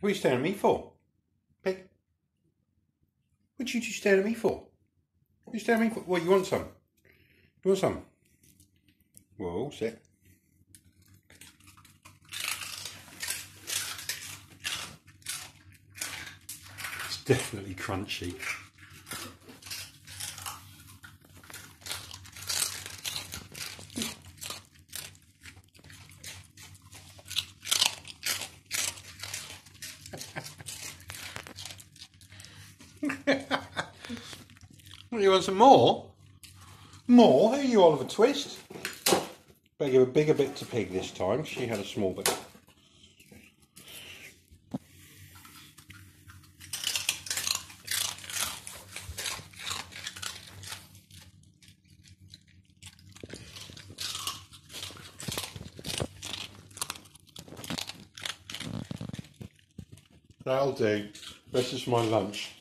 What are you staring at me for? Pig? What you two staring at me for? What are you staring at me for? What, you want some? You want some? Whoa, sit. It's definitely crunchy. you want some more? More? Who are you, Oliver Twist? Better give a bigger bit to Pig this time. She had a small bit. That'll do. This is my lunch.